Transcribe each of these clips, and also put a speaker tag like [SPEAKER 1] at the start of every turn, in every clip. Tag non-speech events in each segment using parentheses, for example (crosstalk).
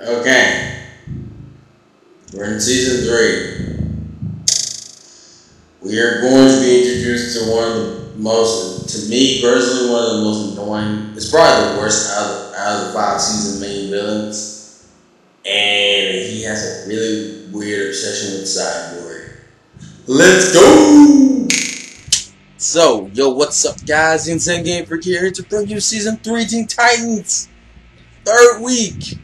[SPEAKER 1] Okay. We're in season three. We are going to be introduced to one of the most, to me personally, one of the most annoying. It's probably the worst out of, out of the five season main villains, and he has a really weird obsession with Cyborg. Let's go. So, yo, what's up, guys? Insane Game Freak here to bring you season three Teen Titans. Third week.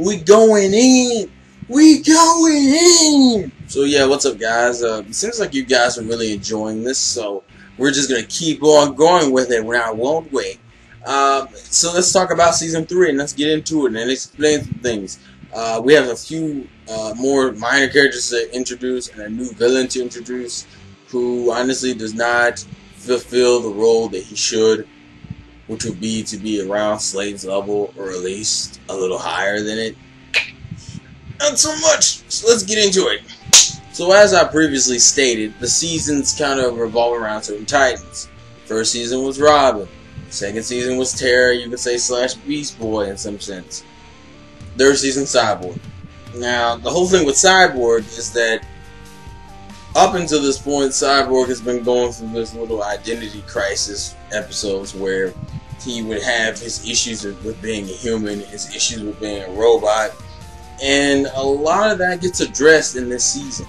[SPEAKER 1] We going in. We going in. So yeah, what's up, guys? Uh, it seems like you guys are really enjoying this, so we're just gonna keep on going with it. When I won't wait. Um, so let's talk about season three and let's get into it and explain some things. Uh, we have a few uh, more minor characters to introduce and a new villain to introduce, who honestly does not fulfill the role that he should, which would be to be around Slade's level or at least a little higher than it. Not so much. So let's get into it. So as I previously stated, the seasons kind of revolve around certain titans. First season was Robin. Second season was Terra, you could say slash Beast Boy in some sense. Third season Cyborg. Now the whole thing with Cyborg is that up until this point, Cyborg has been going through this little identity crisis episodes where he would have his issues with being a human, his issues with being a robot, and a lot of that gets addressed in this season.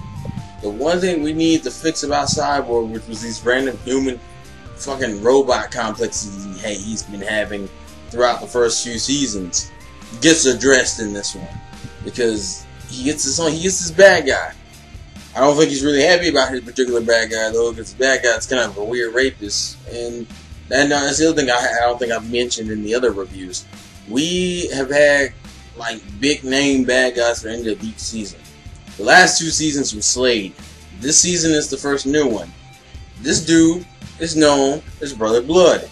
[SPEAKER 1] The one thing we need to fix about Cyborg, which was these random human fucking robot complexes he, hey, he's been having throughout the first few seasons, gets addressed in this one. Because he gets his own, he gets his bad guy. I don't think he's really happy about his particular bad guy though, because the bad guy is kind of a weird rapist. And, and uh, that's the other thing I, I don't think I've mentioned in the other reviews. We have had like big name bad guys for the end of each season. The last two seasons were Slade. This season is the first new one. This dude is known as Brother Blood.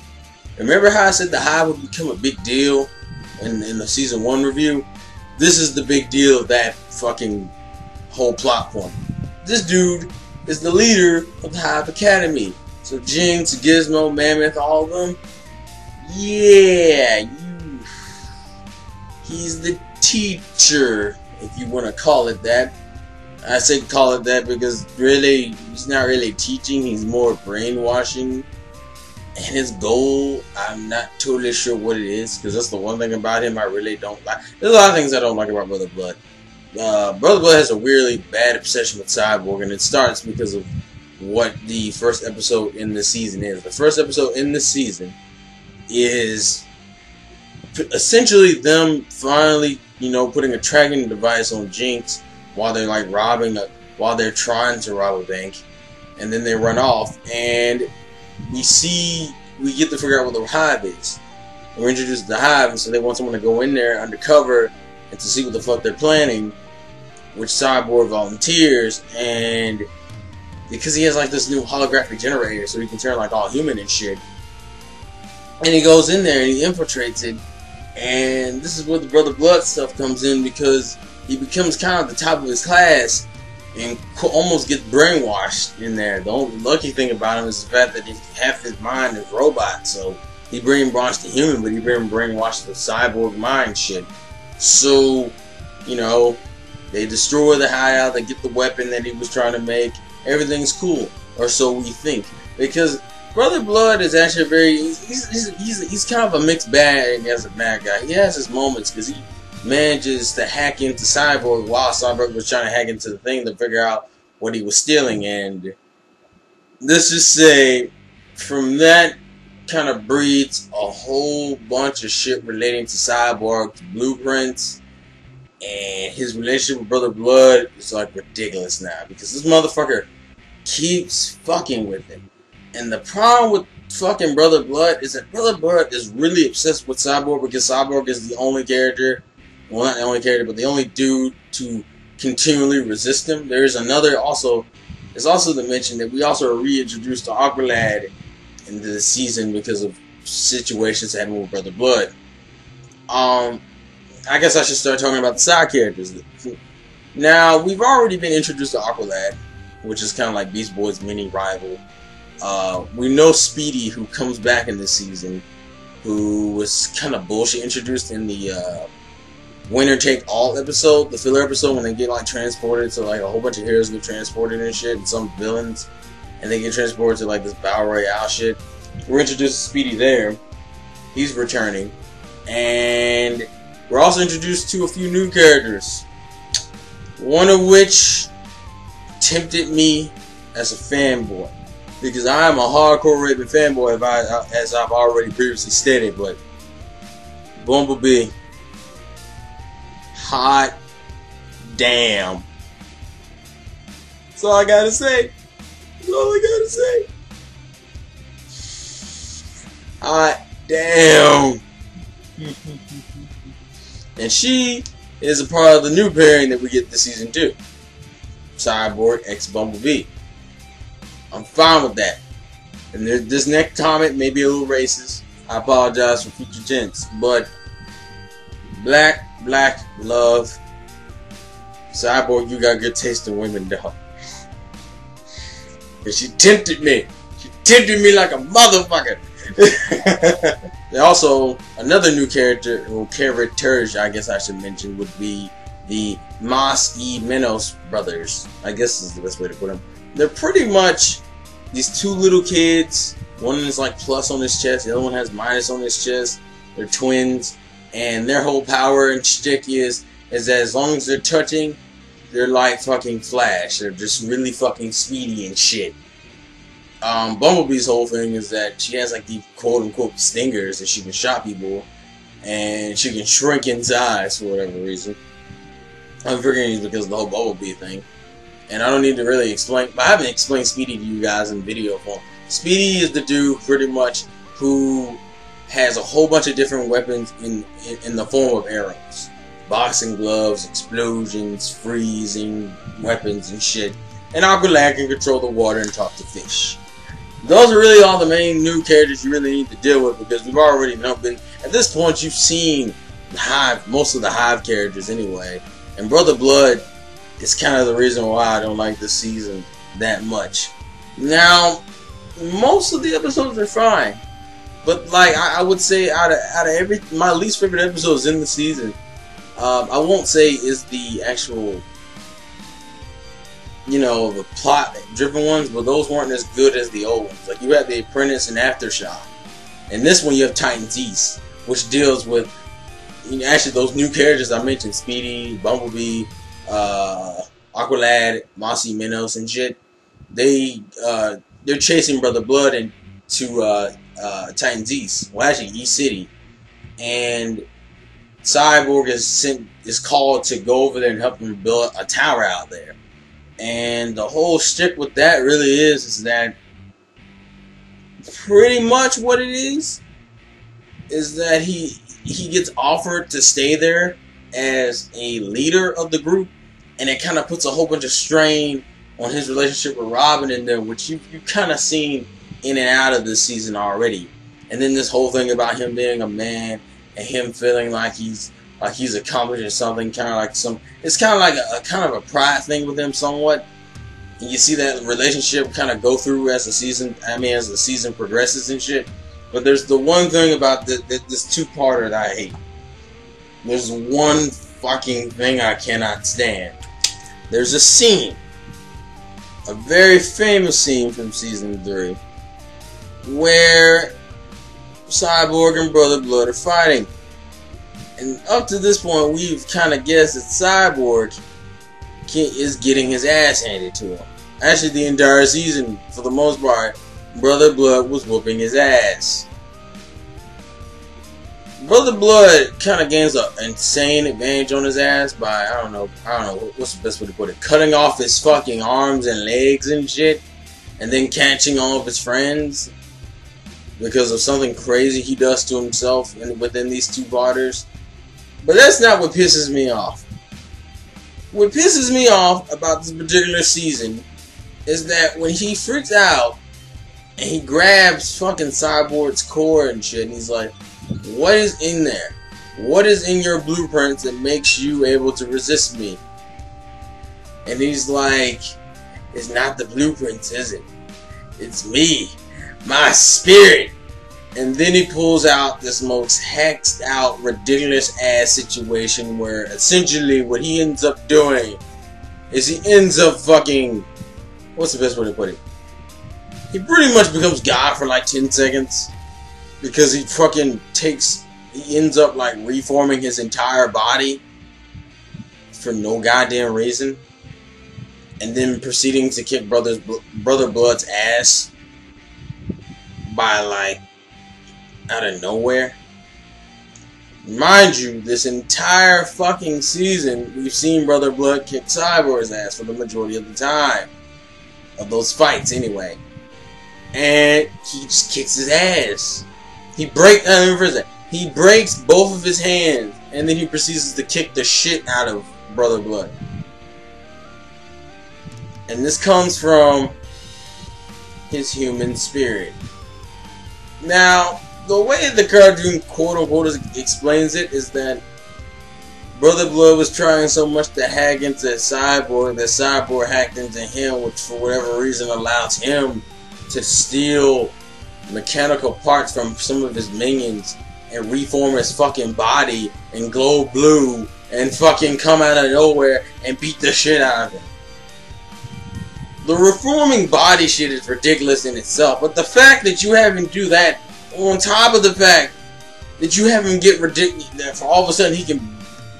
[SPEAKER 1] Remember how I said the Hive would become a big deal in, in the season one review? This is the big deal of that fucking whole plot point. This dude is the leader of the Hive Academy. So Jinx, Gizmo, Mammoth, all of them. Yeah, you. He's the teacher, if you want to call it that. I say call it that because really, he's not really teaching, he's more brainwashing. And his goal, I'm not totally sure what it is because that's the one thing about him I really don't like. There's a lot of things I don't like about Brother Blood. Uh, Brother Blood has a weirdly bad obsession with Cyborg, and it starts because of what the first episode in the season is. The first episode in the season is essentially them finally, you know, putting a tracking device on Jinx while they're like robbing a, while they're trying to rob a bank, and then they run off, and we see we get to figure out what the hive is. And we're introduced to the hive, and so they want someone to go in there undercover and to see what the fuck they're planning, which Cyborg volunteers, and because he has like this new holographic generator, so he can turn like all human and shit. And he goes in there and he infiltrates it, and this is where the Brother Blood stuff comes in because he becomes kind of the top of his class and almost gets brainwashed in there. The only lucky thing about him is the fact that half his mind is robot, so he brainwashed the human, but he brainwashed the cyborg mind shit. So, you know, they destroy the hideout, they get the weapon that he was trying to make. Everything's cool, or so we think, because Brother Blood is actually very he's he's, he's, he's kind of a mixed bag as a bad guy. He has his moments because he manages to hack into Cyborg while Cyborg was trying to hack into the thing to figure out what he was stealing. And let's just say, from that kind of breeds a whole bunch of shit relating to Cyborg's blueprints. And his relationship with Brother Blood is like ridiculous now because this motherfucker keeps fucking with him. And the problem with fucking Brother Blood is that Brother Blood is really obsessed with Cyborg because Cyborg is the only character well, not the only character, but the only dude to continually resist him. There's another also. It's also to mention that we also reintroduced the Aqualad into the season because of situations happening with Brother Blood. Um, I guess I should start talking about the side characters. Now we've already been introduced to Aqualad, which is kind of like Beast Boy's mini rival. Uh, we know Speedy, who comes back in this season, who was kind of bullshit introduced in the uh, winner take all episode, the filler episode when they get like transported to like a whole bunch of heroes get transported and shit, and some villains, and they get transported to like this battle royale shit. We're introduced to Speedy there. He's returning, and we're also introduced to a few new characters. One of which tempted me as a fanboy because I am a hardcore Raven fanboy, I, as I've already previously stated. But Bumblebee, hot damn. That's all I gotta say. That's all I gotta say. Hot damn. (laughs) and she is a part of the new pairing that we get this season two. Cyborg X Bumblebee. I'm fine with that. And this next comment may be a little racist. I apologize for future gents, but black, black love. Cyborg, you got good taste in women, dog. And she tempted me. She tempted me like a motherfucker. (laughs) also, another new character, or characters, I guess I should mention, would be the Mas y Menos brothers. I guess is the best way to put them. They're pretty much these two little kids. One is like plus on his chest, the other one has minus on his chest. They're twins, and their whole power and shtick is is that as long as they're touching, they're like fucking Flash. They're just really fucking speedy and shit. Um, Bumblebee's whole thing is that she has like these quote unquote stingers that she can shot people, and she can shrink in size for whatever reason. I'm figuring it's because of the whole Bumblebee thing. And I don't need to really explain, but I haven't explained Speedy to you guys in video form. Speedy is the dude, pretty much, who has a whole bunch of different weapons in, in, in the form of arrows. Boxing gloves, explosions, freezing weapons and shit. And Aqualad can control the water and talk to fish. Those are really all the main new characters you really need to deal with because we've already been at this point you've seen the Hive most of the Hive characters anyway. And Brother Blood is kind of the reason why I don't like this season that much. Now, most of the episodes are fine, but like I, I would say, out of out of every my least favorite episodes in the season, um, I won't say is the actual, you know, the plot driven ones, but those weren't as good as the old ones. Like you had the Apprentice and Aftershock, and this one you have Titans East, which deals with you know, actually those new characters I mentioned, Speedy, Bumblebee uh, Aqualad, Mas y Menos, and shit. They uh, they're chasing Brother Blood and to uh, uh, Titans East, well actually East City, and Cyborg is sent is called to go over there and help them build a tower out there. And the whole stick with that really is is that pretty much what it is is that he he gets offered to stay there as a leader of the group and it kind of puts a whole bunch of strain on his relationship with Robin in there, which you you kind of seen in and out of this season already. And then this whole thing about him being a man and him feeling like he's like he's accomplishing something, kind of like some. It's kind of like a, kind of a pride thing with him, somewhat. And you see that relationship kind of go through as the season. I mean, as the season progresses and shit. But there's the one thing about the, the, this two-parter that I hate. There's one fucking thing I cannot stand there's a scene, a very famous scene from season 3, where Cyborg and Brother Blood are fighting. And up to this point, we've kind of guessed that Cyborg is getting his ass handed to him. Actually, the entire season, for the most part, Brother Blood was whooping his ass. Brother Blood kind of gains an insane advantage on his ass by I don't know I don't know what's the best way to put it cutting off his fucking arms and legs and shit, and then catching all of his friends because of something crazy he does to himself and within these two borders. But that's not what pisses me off. What pisses me off about this particular season is that when he freaks out and he grabs fucking Cyborg's core and shit, and he's like, what is in there? What is in your blueprints that makes you able to resist me? And he's like, It's not the blueprints, is it? It's me, my spirit. And then he pulls out this most hexed out, ridiculous ass situation where essentially what he ends up doing is he ends up fucking. What's the best way to put it? He pretty much becomes God for like 10 seconds because he fucking takes. He ends up like reforming his entire body for no goddamn reason. And then proceeding to kick brother's brother Blood's ass by like out of nowhere. Mind you, this entire fucking season, we've seen Brother Blood kick Cyborg's ass for the majority of the time. Of those fights, anyway. And he just kicks his ass. He breaks, uh, he breaks both of his hands, and then he proceeds to kick the shit out of Brother Blood. And this comes from his human spirit. Now, the way the cartoon quote unquote explains it is that Brother Blood was trying so much to hack into Cyborg that Cyborg hacked into him, which for whatever reason allows him to steal mechanical parts from some of his minions and reform his fucking body and glow blue and fucking come out of nowhere and beat the shit out of him. The reforming body shit is ridiculous in itself, but the fact that you have him do that on top of the fact that you have him get ridiculous, that for all of a sudden he can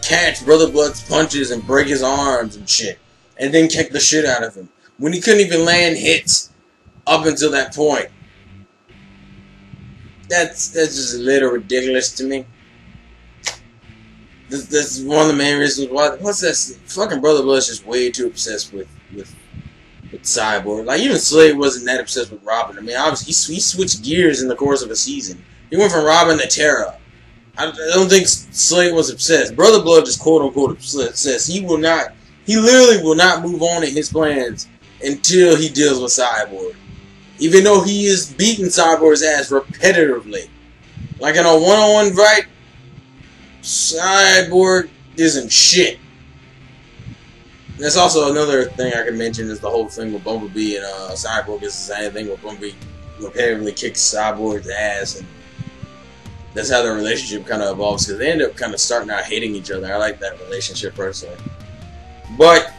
[SPEAKER 1] catch Brother Blood's punches and break his arms and shit, and then kick the shit out of him when he couldn't even land hits up until that point. That's that's just a little ridiculous to me. This, this is one of the main reasons why. Plus, that fucking Brother Blood's just way too obsessed with with with Cyborg. Like even Slade wasn't that obsessed with Robin. I mean, obviously he, he switched gears in the course of a season. He went from Robin to Terra. I, I don't think Slade was obsessed. Brother Blood just quote unquote obsessed. He will not. He literally will not move on in his plans until he deals with Cyborg. Even though he is beating Cyborg's ass repetitively. Like in a one-on-one fight, Cyborg isn't shit. That's also another thing I can mention is the whole thing with Bumblebee and uh, Cyborg is the same thing with Bumblebee repetitively kicks Cyborg's ass, and that's how their relationship kind of evolves because they end up kind of starting out hating each other. I like that relationship personally, but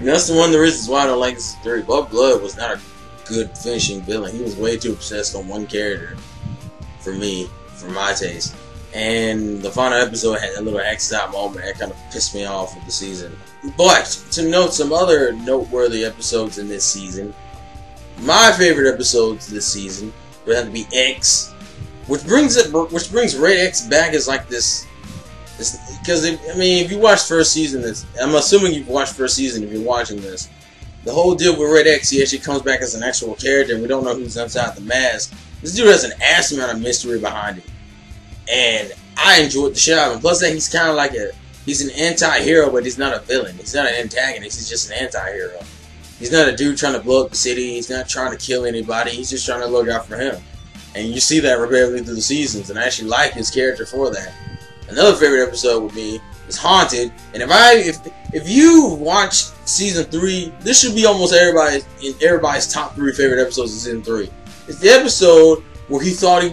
[SPEAKER 1] that's the one of the reasons why I don't like this theory. Bob Blood was not a good finishing villain. He was way too obsessed on one character for me, for my taste. And the final episode had a little X out moment that kind of pissed me off with the season. But to note some other noteworthy episodes in this season, my favorite episodes this season would have to be X, which brings it, which brings Red X back as like this, because I mean, if you watched first season, this I'm assuming you've watched first season if you're watching this. The whole deal with Red X, he actually comes back as an actual character, and we don't know who's inside the mask. This dude has an ass amount of mystery behind him and I enjoyed the shit out of him. Plus, that he's kind of like a he's an anti-hero, but he's not a villain. He's not an antagonist. He's just an anti-hero. He's not a dude trying to blow up the city. He's not trying to kill anybody. He's just trying to look out for him. And you see that repeatedly through the seasons, and I actually like his character for that. Another favorite episode with me is Haunted, and if I if if you watch season three, this should be almost everybody's in everybody's top three favorite episodes of season three. It's the episode where he thought he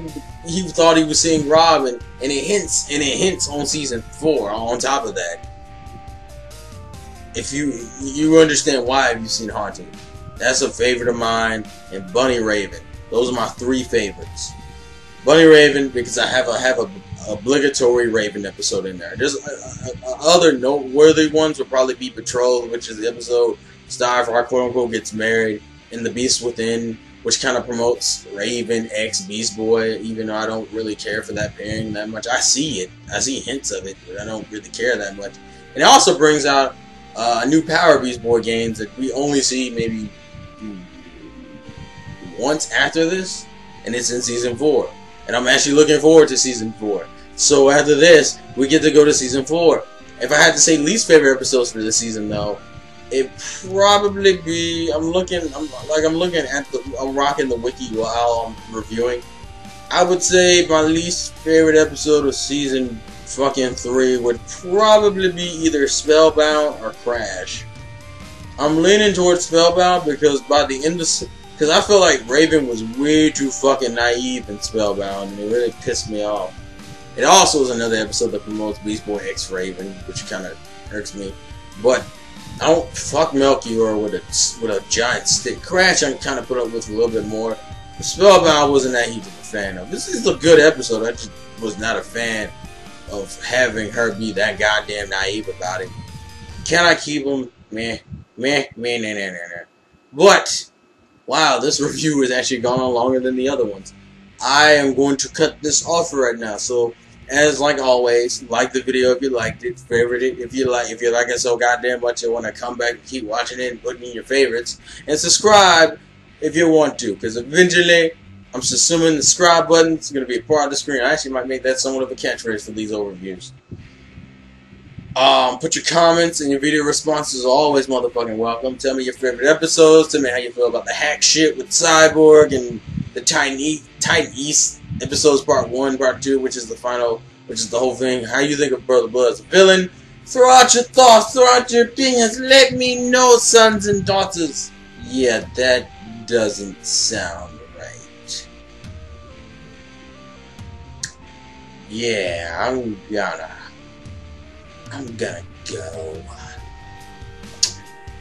[SPEAKER 1] he thought he was seeing Robin, and it hints and it hints on season four. On top of that, if you you understand why have you seen Haunting? that's a favorite of mine, and Bunny Raven. Those are my three favorites. Bunny Raven because I have a have a obligatory Raven episode in there. There's uh, uh, other noteworthy ones would probably be Betrothed, which is the episode Starfire quote unquote gets married, and the Beast Within which kind of promotes Raven X Beast Boy, even though I don't really care for that pairing that much. I see it, I see hints of it, but I don't really care that much. And it also brings out uh, new Power Beast Boy games that we only see maybe once after this, and it's in season four. And I'm actually looking forward to season four. So after this, we get to go to season four. If I had to say least favorite episodes for this season, though, it probably be. I'm looking. I'm like I'm looking at the. I'm rocking the wiki while I'm reviewing. I would say my least favorite episode of season fucking three would probably be either Spellbound or Crash. I'm leaning towards Spellbound because by the end of Because I feel like Raven was way too fucking naive and spellbound, and it really pissed me off. It also is another episode that promotes Beast Boy X Raven, which kind of irks me. But don't fuck Malchior with a with a giant stick. Crash I can kind of put up with a little bit more. Spellbound wasn't that huge of a fan of. This is a good episode. I just was not a fan of having her be that goddamn naive about it. Can I keep him? Meh, meh, meh, nah, nah, nah, nah. But wow, this (laughs) review has actually gone on longer than the other ones. I am going to cut this off right now. So as like always, like the video if you liked it, favorite it if you like if you like it so goddamn much you want to come back and keep watching it and putting in your favorites. And subscribe if you want to, because eventually I'm assuming the subscribe button is going to be a part of the screen. I actually might make that somewhat of a catchphrase for these overviews. Um, put your comments and your video responses are always motherfucking welcome. Tell me your favorite episodes. Tell me how you feel about the hack shit with Cyborg and the Titan East, episodes part one, part two, which is the final, which is the whole thing. How you think of Brother Blood as a villain? Throw out your thoughts, throw out your opinions. Let me know, sons and daughters. Yeah, that doesn't sound right. Yeah, I'm gonna. I'm gonna go.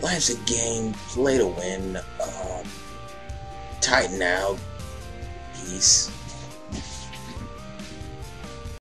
[SPEAKER 1] Life's a game, play to win. Um, out. Peace.